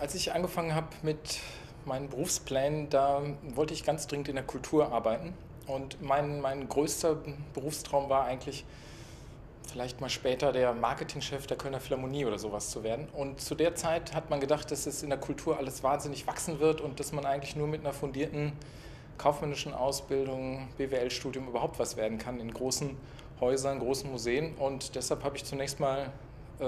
als ich angefangen habe mit meinen Berufsplänen, da wollte ich ganz dringend in der Kultur arbeiten. Und mein, mein größter Berufstraum war eigentlich, vielleicht mal später der Marketingchef der Kölner Philharmonie oder sowas zu werden. Und zu der Zeit hat man gedacht, dass es in der Kultur alles wahnsinnig wachsen wird und dass man eigentlich nur mit einer fundierten kaufmännischen Ausbildung, BWL-Studium überhaupt was werden kann in großen Häusern, großen Museen. Und deshalb habe ich zunächst mal äh,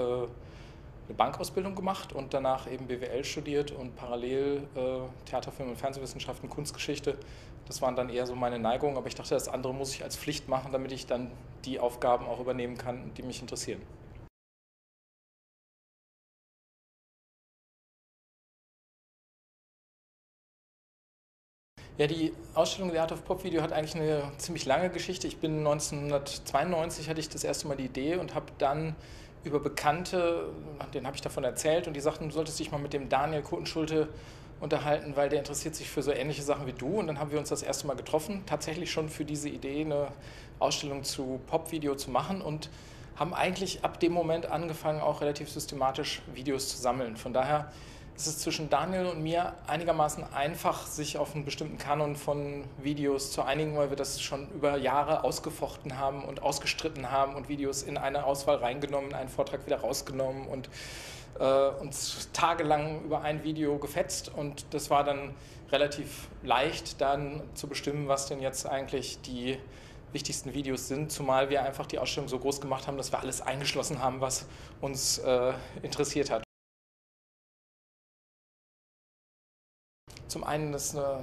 eine Bankausbildung gemacht und danach eben BWL studiert und parallel äh, Theater, und Fernsehwissenschaften, Kunstgeschichte. Das waren dann eher so meine Neigungen, aber ich dachte, das andere muss ich als Pflicht machen, damit ich dann die Aufgaben auch übernehmen kann, die mich interessieren. Ja, die Ausstellung The Art of Pop Video hat eigentlich eine ziemlich lange Geschichte. Ich bin 1992 hatte ich das erste Mal die Idee und habe dann über Bekannte, denen habe ich davon erzählt und die sagten, du solltest dich mal mit dem Daniel Kotenschulte unterhalten, weil der interessiert sich für so ähnliche Sachen wie du. Und dann haben wir uns das erste Mal getroffen, tatsächlich schon für diese Idee, eine Ausstellung zu Popvideo zu machen und haben eigentlich ab dem Moment angefangen, auch relativ systematisch Videos zu sammeln. Von daher es ist zwischen Daniel und mir einigermaßen einfach, sich auf einen bestimmten Kanon von Videos zu einigen, weil wir das schon über Jahre ausgefochten haben und ausgestritten haben und Videos in eine Auswahl reingenommen, einen Vortrag wieder rausgenommen und äh, uns tagelang über ein Video gefetzt. Und das war dann relativ leicht, dann zu bestimmen, was denn jetzt eigentlich die wichtigsten Videos sind, zumal wir einfach die Ausstellung so groß gemacht haben, dass wir alles eingeschlossen haben, was uns äh, interessiert hat. Zum einen, dass es eine,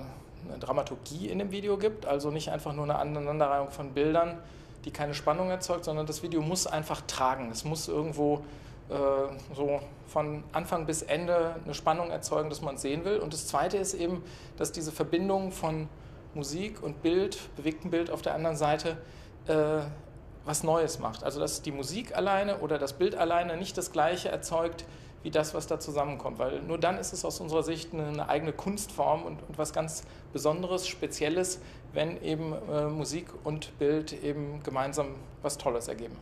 eine Dramaturgie in dem Video gibt, also nicht einfach nur eine Aneinanderreihung von Bildern, die keine Spannung erzeugt, sondern das Video muss einfach tragen. Es muss irgendwo äh, so von Anfang bis Ende eine Spannung erzeugen, dass man es sehen will. Und das Zweite ist eben, dass diese Verbindung von Musik und Bild, bewegtem Bild auf der anderen Seite, äh, was Neues macht. Also dass die Musik alleine oder das Bild alleine nicht das Gleiche erzeugt wie das, was da zusammenkommt. Weil nur dann ist es aus unserer Sicht eine eigene Kunstform und, und was ganz Besonderes, Spezielles, wenn eben äh, Musik und Bild eben gemeinsam was Tolles ergeben.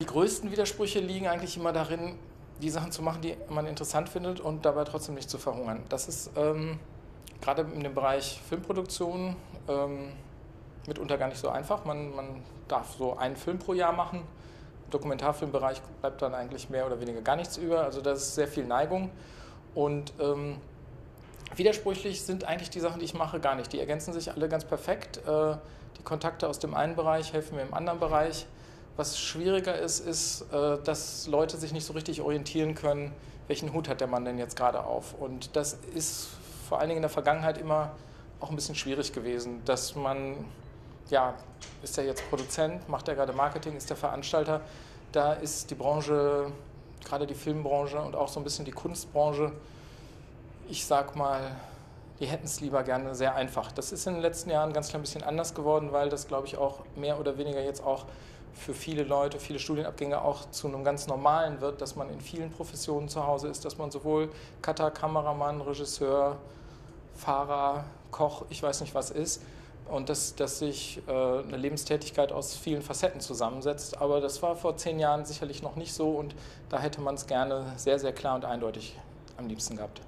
Die größten Widersprüche liegen eigentlich immer darin, die Sachen zu machen, die man interessant findet und dabei trotzdem nicht zu verhungern. Das ist ähm, gerade in dem Bereich Filmproduktion ähm, mitunter gar nicht so einfach. Man, man darf so einen Film pro Jahr machen. Im Dokumentarfilmbereich bleibt dann eigentlich mehr oder weniger gar nichts über. Also das ist sehr viel Neigung. Und ähm, widersprüchlich sind eigentlich die Sachen, die ich mache, gar nicht. Die ergänzen sich alle ganz perfekt. Äh, die Kontakte aus dem einen Bereich helfen mir im anderen Bereich. Was schwieriger ist, ist, äh, dass Leute sich nicht so richtig orientieren können, welchen Hut hat der Mann denn jetzt gerade auf. Und das ist vor allen Dingen in der Vergangenheit immer auch ein bisschen schwierig gewesen, dass man ja, ist er jetzt Produzent, macht er gerade Marketing, ist er Veranstalter. Da ist die Branche, gerade die Filmbranche und auch so ein bisschen die Kunstbranche, ich sag mal, die hätten es lieber gerne sehr einfach. Das ist in den letzten Jahren ganz klein bisschen anders geworden, weil das, glaube ich, auch mehr oder weniger jetzt auch für viele Leute, viele Studienabgänger auch zu einem ganz normalen wird, dass man in vielen Professionen zu Hause ist, dass man sowohl Cutter, Kameramann, Regisseur, Fahrer, Koch, ich weiß nicht was ist und dass, dass sich äh, eine Lebenstätigkeit aus vielen Facetten zusammensetzt. Aber das war vor zehn Jahren sicherlich noch nicht so und da hätte man es gerne sehr, sehr klar und eindeutig am liebsten gehabt.